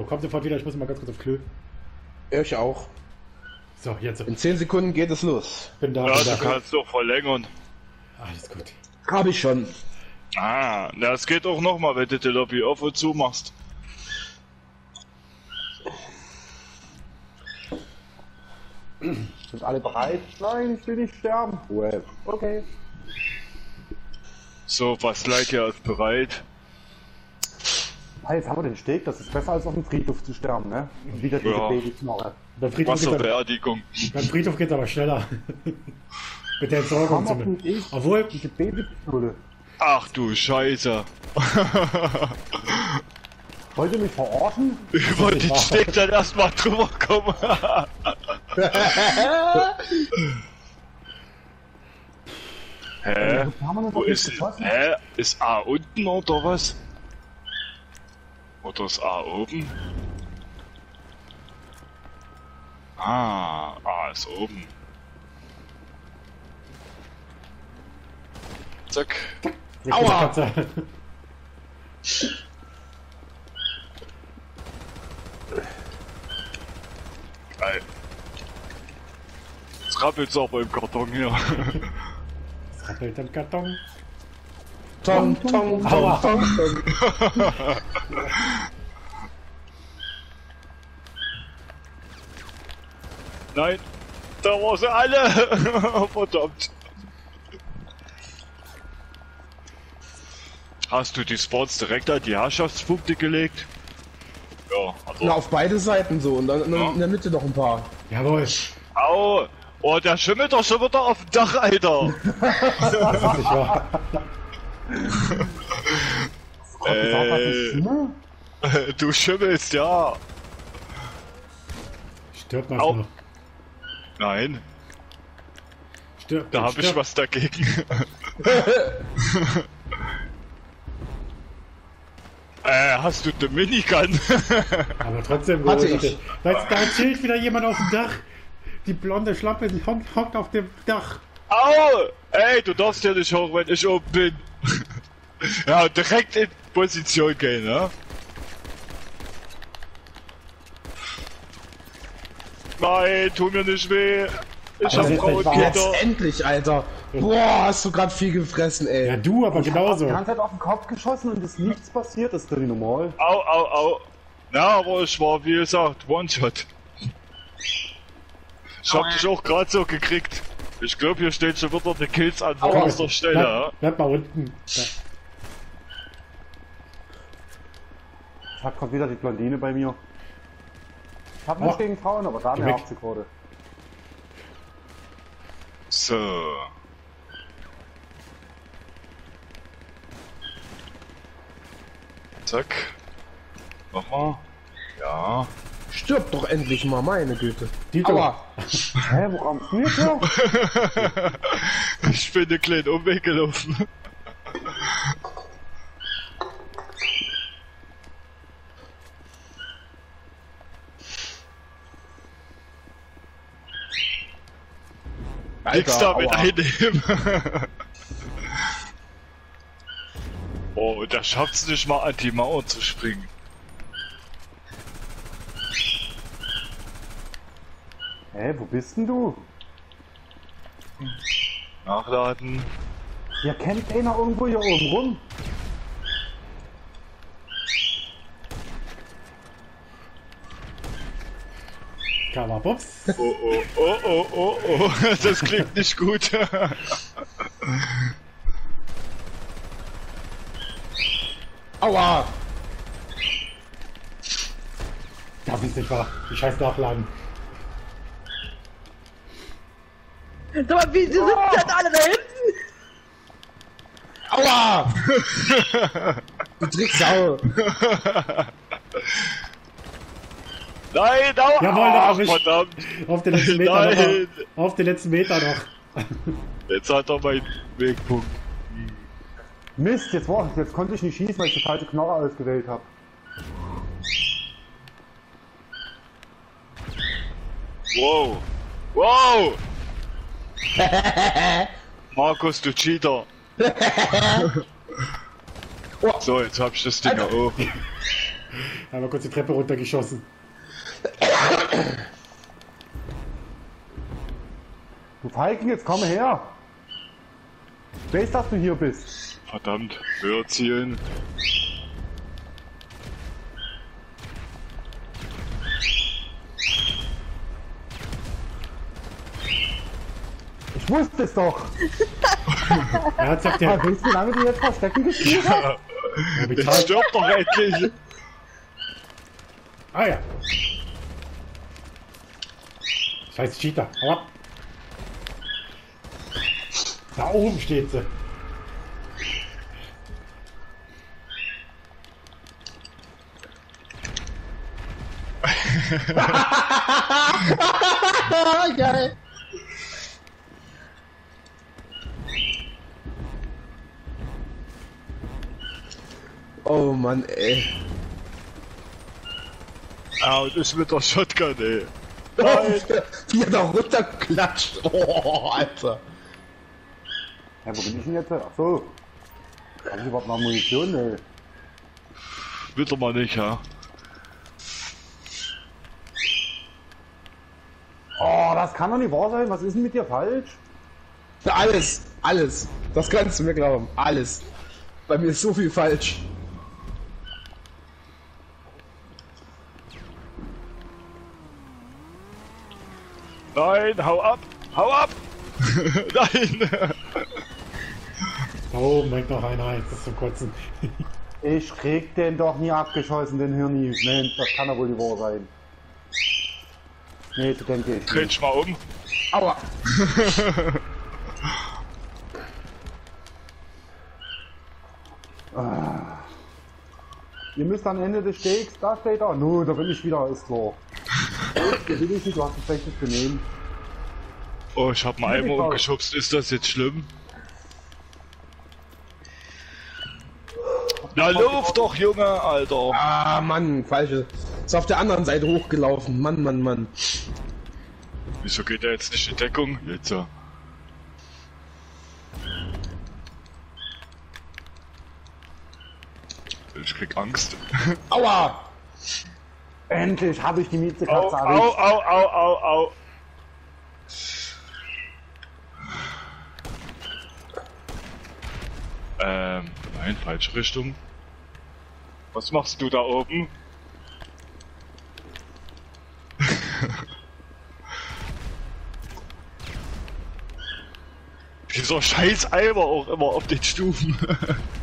So, komm sofort wieder, ich muss mal ganz kurz auf Klö. Ich auch. So, jetzt. In 10 Sekunden geht es los. Bin da. Ja, bin du da. kannst doch verlängern. Alles gut. Habe ich schon. Ah, na, es geht auch nochmal, wenn du die Lobby auf und zu machst. Sind alle bereit? Nein, ich will nicht sterben. Well, okay. So, was leid ihr ist bereit? Ah, jetzt haben wir den Steg, das ist besser als auf dem Friedhof zu sterben, ne? Und wieder diese Ja. Babyknarre. Beim Friedhof, geht's aber, Wasserbeerdigung. beim Friedhof geht's aber schneller. Mit der Entsorgung Hammer zum. finde ich. Obwohl, Diese Babypistole. Ach du Scheiße. Wollt ihr mich verorten? Über den Steg dann erstmal drüber kommen. Hä? Wo ist? Hä? Ist A unten oder was? Oder ist A oben? Ah, A ist oben. Zack. Aua! Geil. Jetzt rappelt's aber im Karton hier. Es rappelt am Karton. Tong, Aua. tong, tong, tong. Nein, da war sie alle. Verdammt. Hast du die Spots direkt an die Herrschaftspunkte gelegt? Ja, also. Na, auf beide Seiten so und dann in, Ja. in der Mitte noch ein paar. Jawohl. Au! Oh, der schimmelt doch schon wieder auf dem Dach, Alter! Das ist nicht wahr. Äh. ist Schimmel? du schimmelst, ja. Stirb mal Au. noch. Nein, Stirb. da habe ich was dagegen. äh, hast du den Minigun? Aber trotzdem, Hatte ich. Da, da chillt wieder jemand auf dem Dach. Die blonde Schlampe, die hockt, hockt auf dem Dach. Au! Ey, du darfst ja nicht hoch, wenn ich oben bin. Ja, direkt in Position gehen, ne? Nein, tu mir nicht weh. Ich hab Frau und Kinder. endlich, Alter. Boah, hast du grad viel gefressen, ey. Ja, du, aber Ich hab genauso. die ganze Zeit auf den Kopf geschossen und ist nichts passiert, das ist doch nicht normal. Au, au, au. Na, aber ich war, wie gesagt, One-Shot. Ich hab dich auch gerade so gekriegt. Ich glaube, hier steht schon wieder eine Kills an vorderster Stelle. ja? Bleib, bleib mal unten. Ich hab grad wieder die Blondine bei mir. Ich hab nichts gegen Frauen, aber da weg. sie gerade. So. Zack. Nochmal. Ja. Stirb doch endlich mal, meine Güte. Dieter. Aua. Hä, wo kommst du jetzt her? Ich bin einen kleinen Umweg gelaufen. Nix damit aua. einnehmen. oh, und da schafft's nicht mal an die Mauer zu springen. Hä, wo bist denn du? Nachladen. Hier kennt einer irgendwo hier oben rum. Kamabups. Oh, oh, oh, oh, oh, oh. Das klingt nicht gut. Aua. Das ist nicht wahr. Die scheiß Nachladen. Sag mal, wieso sind denn alle da hinten? Aua. du Drecksau. Nein, au, Jawohl, noch erwischt. verdammt. Auf den letzten Meter Nein. noch. Auf den letzten Meter noch. Jetzt hat er meinen Wegpunkt. Mist, jetzt, war, jetzt konnte ich nicht schießen, weil ich die falsche Knarre ausgewählt habe. Wow. Wow. Markus, du Cheater. so, jetzt hab ich das Ding auch. Aber kurz die Treppe runtergeschossen. Du Falken, jetzt komm her! Ich weiß, dass du hier bist. Verdammt, höher zielen. Ich wusste es doch! Ernsthaft, Ja, der weißt du, wie lange du jetzt Verstecken gespielt hast? Orbital. stirbt doch endlich! Ah ja. Scheiß Cheater. Hau ab. Da oben steht sie. Geil. Oh Mann, ey. Ah, und ist mit der Shotgun, ey. Wie er da runterklatscht. Oh, Alter. Ja, wo bin ich denn jetzt? Ach so. Hab ich überhaupt noch Munition? Nee. Wieder mal nicht, ja. Oh, das kann doch nicht wahr sein. Was ist denn mit dir falsch? Alles, alles. Das kannst du mir glauben. Alles. Bei mir ist so viel falsch. Nein, hau ab! Hau ab! Nein! Da oben hängt noch einer. Jetzt ist zum Kotzen. Ich krieg den doch nie abgeschossen, den Hirni. Mensch, das kann doch wohl nicht wahr sein. Nee, so denke ich. Dich mal um. Aua. Ihr müsst am Ende des Steaks, da steht er. No, da bin ich wieder, ist klar. Willi, du hast ein schlechtes Benehmen. Oh, ich hab Eimer raus. umgeschubst. Ist das jetzt schlimm? Na, lauf doch, Junge, Alter! Ah, Mann, falsche. Ist auf der anderen Seite hochgelaufen. Mann, Mann, Mann. Wieso geht er jetzt nicht in Deckung? Jetzt ja. Ich krieg Angst. Aua. Endlich habe ich die Au, Miezekatze au, erwischt. au, au, au, au. Ähm, nein, falsche Richtung. Was machst du da oben? Dieser scheiß Eimer auch immer auf den Stufen.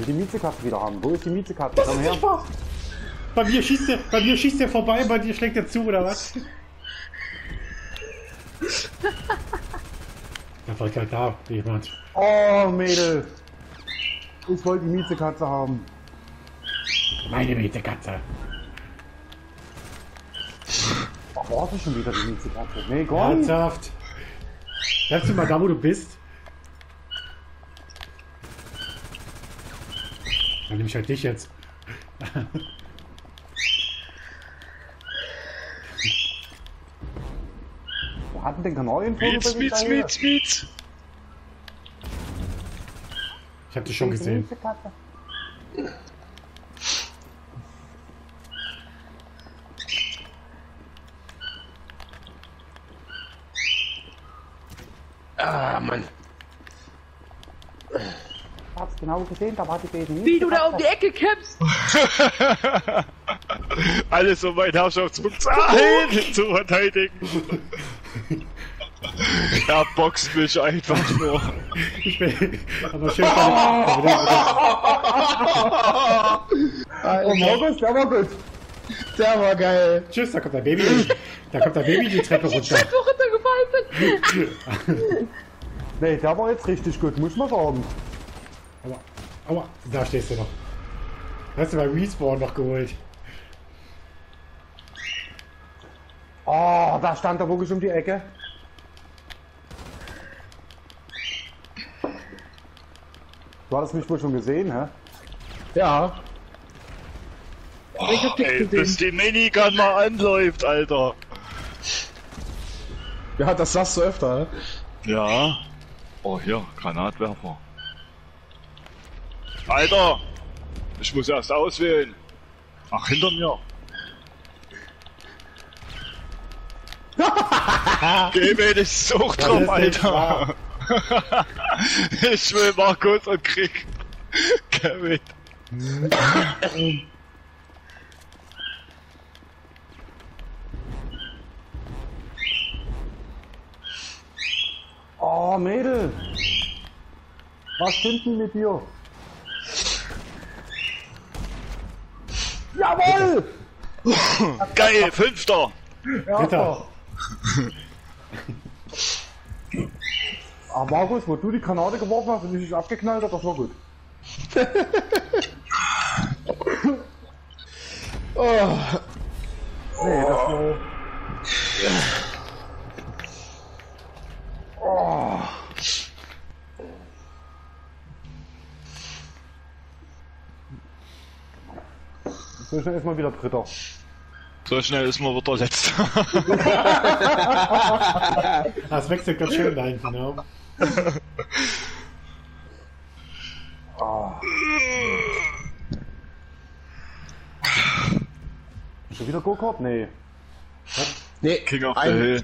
will die Miezekatze wieder haben. Wo ist die Miezekatze? Komm her. Bei mir schießt der, bei mir schießt der vorbei, bei dir schlägt er zu, oder was? Da war gerade da jemand. Oh, Mädel. Ich wollte die Miezekatze haben. Meine Miezekatze. War das schon wieder die Miezekatze? Nee, gar nicht. Ernsthaft? Bleibst du mal da, wo du bist? Dann nehme ich halt dich jetzt. Wir hatten den Kanarienvogel Mietz, Mietz, Mietz, Mietz. Ich habe dich schon gesehen. Ah, Mann. Ich hab's genau gesehen, da war die Baby. Wie du da um die Ecke kämpfst. Alles um mein Herrschaftspunkt Nein, zu verteidigen. er boxt mich einfach nur. Ich bin, aber schön. Aber der, Oh, Morbus, der war gut. Der war geil. tschüss, da kommt dein Baby. Da kommt dein Baby die Treppe runter. Treppe runtergefallen bin. Nee, der war jetzt richtig gut, muss man sagen. Aua, aua, da stehst du noch. Hast du bei Respawn noch geholt? Oh, da stand er wirklich um die Ecke. Du hattest mich wohl schon gesehen, hä? Ja. Ich hab dich Ey, gesehen. bis die Minigun mal anläuft, Alter. Ja, das sagst du öfter. ne? Ja. Oh, hier, Granatwerfer. Alter! Ich muss erst auswählen. Ach, hinter mir. Geh mir nicht so drauf, Alter. ich will Markus und krieg Kevin. Oh, Mädel! Was stimmt denn mit dir? Jawohl! Geil, Fünfter. Dritter. Ah, Markus, wo du die Granate geworfen hast und ich es abgeknallt habe, das war gut. Oh, Nee, das war... Oh. So schnell ist mal wieder Dritter. So schnell ist man wieder Letzter. Das wechselt ganz schön da hinten, ja. Schon wieder Go-Kart? Nee. nee, King of the Hill.